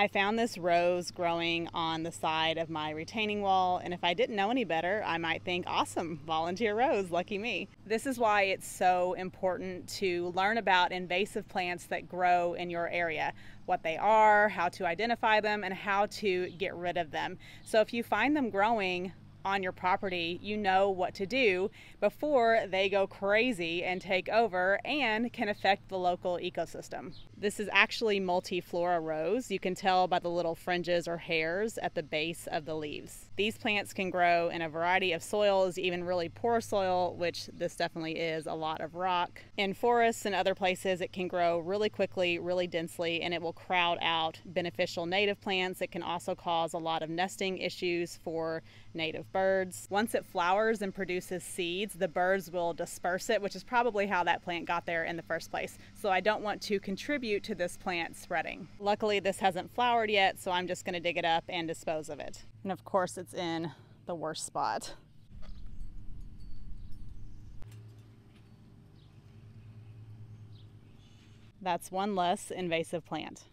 I found this rose growing on the side of my retaining wall, and if I didn't know any better, I might think, awesome, volunteer rose, lucky me. This is why it's so important to learn about invasive plants that grow in your area, what they are, how to identify them, and how to get rid of them. So if you find them growing on your property, you know what to do before they go crazy and take over and can affect the local ecosystem. This is actually multiflora rose. You can tell by the little fringes or hairs at the base of the leaves. These plants can grow in a variety of soils, even really poor soil, which this definitely is a lot of rock. In forests and other places, it can grow really quickly, really densely, and it will crowd out beneficial native plants. It can also cause a lot of nesting issues for native birds. Once it flowers and produces seeds, the birds will disperse it, which is probably how that plant got there in the first place. So I don't want to contribute to this plant spreading. Luckily, this hasn't flowered yet, so I'm just gonna dig it up and dispose of it. And of course, it's in the worst spot. That's one less invasive plant.